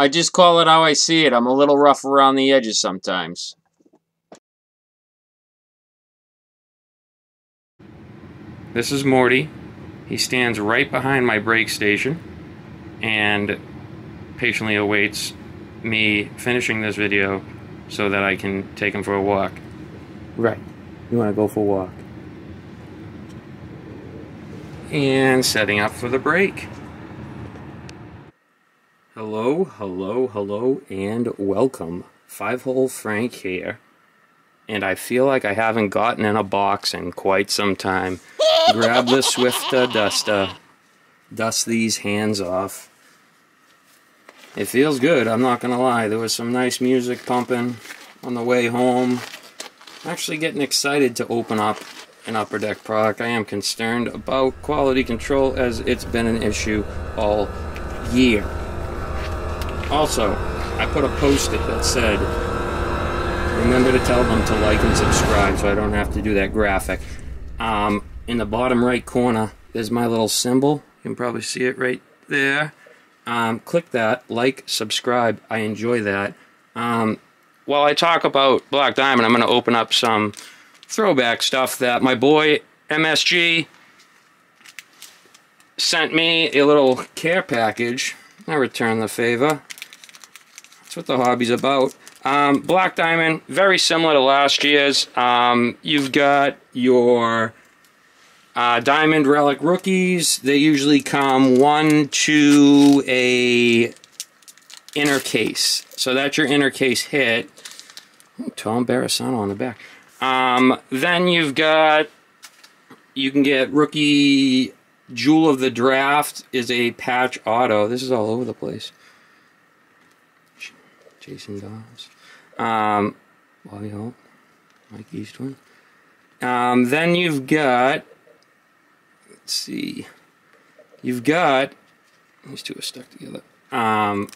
I just call it how I see it. I'm a little rough around the edges sometimes. This is Morty. He stands right behind my break station and patiently awaits me finishing this video so that I can take him for a walk. Right. You want to go for a walk. And setting up for the break. Hello, hello, hello, and welcome. Five Hole Frank here. And I feel like I haven't gotten in a box in quite some time. Grab the Swiffer Duster. Dust these hands off. It feels good, I'm not gonna lie. There was some nice music pumping on the way home. I'm actually getting excited to open up an Upper Deck product. I am concerned about quality control as it's been an issue all year. Also, I put a post-it that said, remember to tell them to like and subscribe so I don't have to do that graphic. Um, in the bottom right corner, there's my little symbol. You can probably see it right there. Um, click that, like, subscribe. I enjoy that. Um, while I talk about Black Diamond, I'm going to open up some throwback stuff that my boy MSG sent me a little care package. I return the favor. That's what the hobby's about. Um, Black Diamond, very similar to last year's. Um, you've got your uh, Diamond Relic rookies. They usually come one to a inner case. So that's your inner case hit. Ooh, Tom Barrasso on the back. Um, then you've got, you can get rookie Jewel of the Draft is a patch auto. This is all over the place. Jason Dobbs. Um, Bobby Holik. Mike Eastwood. Um, then you've got, let's see, you've got, these two are stuck together. Um,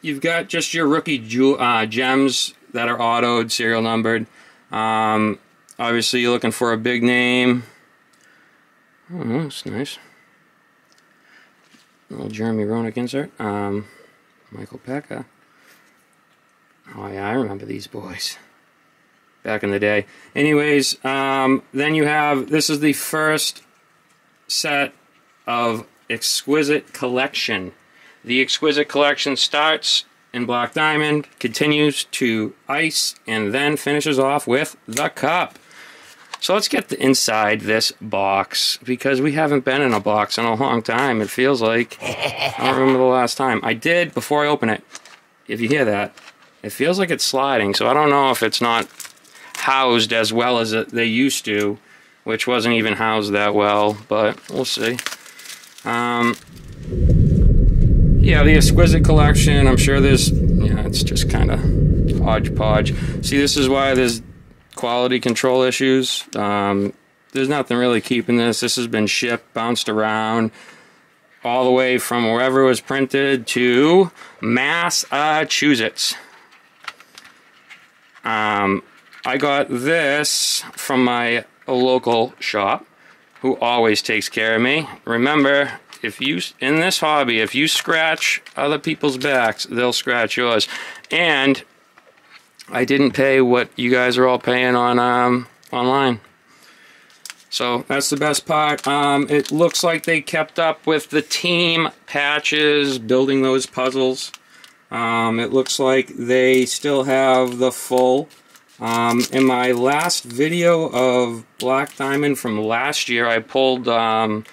you've got just your rookie jewel, uh, gems that are autoed, serial numbered. Um, obviously, you're looking for a big name. Oh, that's nice. A little Jeremy Roenick insert. Um, Michael Peca. Oh yeah, I remember these boys. Back in the day. Anyways, um, then you have, this is the first set of Exquisite Collection. The Exquisite Collection starts in Black Diamond, continues to Ice, and then finishes off with the Cup. So let's get inside this box because we haven't been in a box in a long time. It feels like I don't remember the last time. I did before I open it. If you hear that, it feels like it's sliding. So I don't know if it's not housed as well as they used to, which wasn't even housed that well, but we'll see. Um, yeah, the Exquisite Collection, I'm sure there's, yeah, it's just kind of hodgepodge. See, this is why there's quality control issues. Um, there's nothing really keeping this. This has been shipped, bounced around, all the way from wherever it was printed to Massachusetts. Um, I got this from my local shop, who always takes care of me. Remember, if you in this hobby, if you scratch other people's backs, they'll scratch yours. And I didn't pay what you guys are all paying on um, online. So that's the best part. Um, it looks like they kept up with the team patches, building those puzzles. Um, it looks like they still have the full. Um, in my last video of Black Diamond from last year, I pulled um,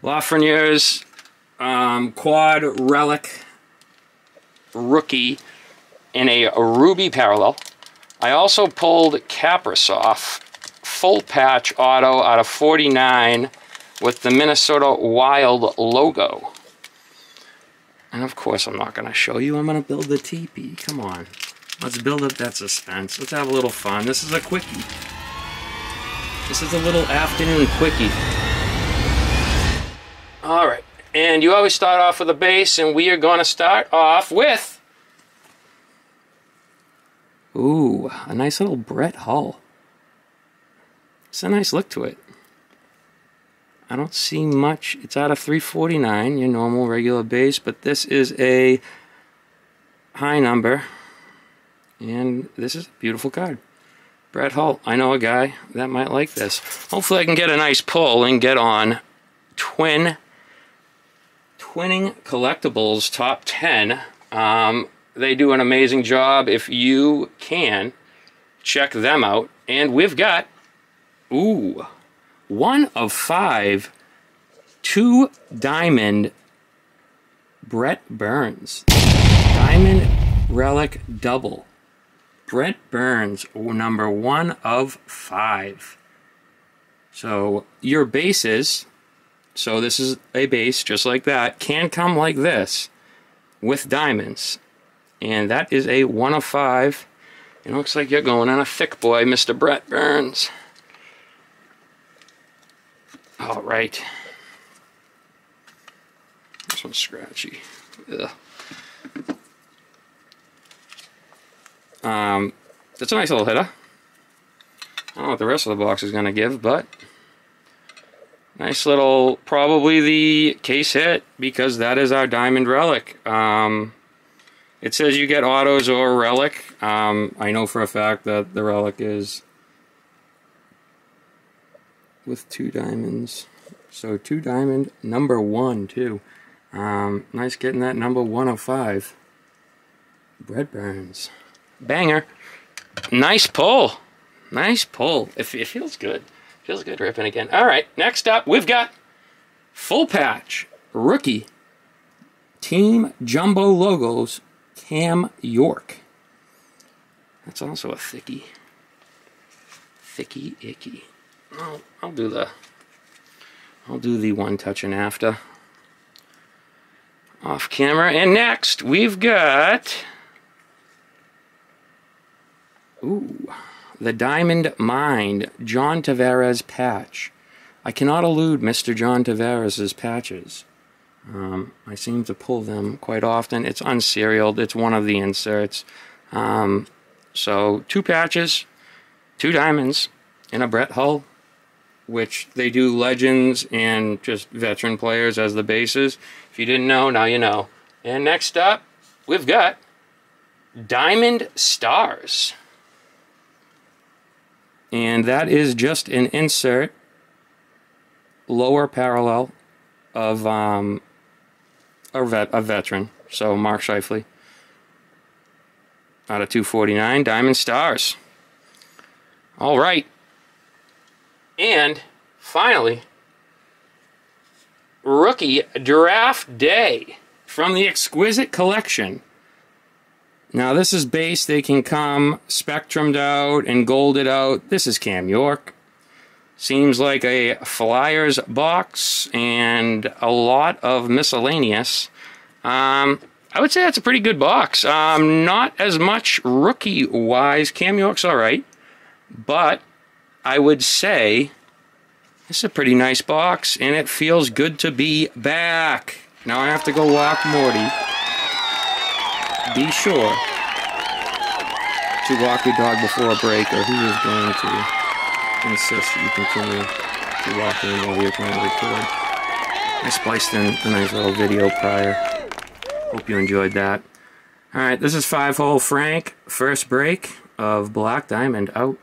Lafreniere's um, Quad Relic Rookie in a Ruby Parallel. I also pulled Kaprizov Full Patch Auto out of 49 with the Minnesota Wild logo. And of course I'm not going to show you. I'm going to build the teepee. Come on. Let's build up that suspense. Let's have a little fun. This is a quickie. This is a little afternoon quickie. All right. And you always start off with a base, and we are going to start off with... Ooh, a nice little Brett Hull. It's a nice look to it. I don't see much. It's out of 349, your normal regular base, but this is a high number. And this is a beautiful card. Brett Hull, I know a guy that might like this. Hopefully I can get a nice pull and get on Twin Twinning Collectibles Top 10. Um, they do an amazing job. If you can, check them out. And we've got, ooh, one of five, two diamond Brent Burns. Diamond Relic Double. Brent Burns, number one of five. So your bases, so this is a base just like that, can come like this with diamonds. And that is a one of five. It looks like you're going on a thick boy, Mr. Brent Burns. All right. This one's scratchy. Ugh. Um, it's a nice little hitter. I don't know what the rest of the box is going to give, but nice little, probably the case hit because that is our diamond relic. Um, it says you get autos or relic. Um, I know for a fact that the relic is with two diamonds. So two diamond, number one too. Um, nice getting that number one of five. Brent Burns. Banger. Nice pull. Nice pull. It, it feels good. Feels good ripping again. All right, next up, we've got full patch rookie team jumbo logos Cam York. That's also a thicky. Thicky icky. I'll, I'll do the I'll do the one touching after off camera. And next we've got Ooh, the Diamond Mind, John Tavares patch. I cannot elude Mr. John Tavares's patches. Um, I seem to pull them quite often. It's unserialed. It's one of the inserts. Um, so two patches, two diamonds, and a Brett Hull, which they do legends and just veteran players as the bases. If you didn't know, now you know. And next up, we've got Diamond Stars and that is just an insert lower parallel of um, a, vet, a veteran. So Mark Scheifele out of 249 Diamond Stars. All right. And finally, rookie draft day from the exquisite collection now this is base, they can come spectrumed out and golded out. This is Cam York. Seems like a Flyers box and a lot of miscellaneous. Um, I would say that's a pretty good box. Um, not as much rookie-wise. Cam York's all right. But I would say this is a pretty nice box, and it feels good to be back. Now I have to go walk Morty be sure to walk your dog before a break or he is going to insist that you continue to walk him while you're trying to record. I spliced in a nice little video prior. Hope you enjoyed that. Alright, this is 5 hole Frank, first break of Black Diamond out.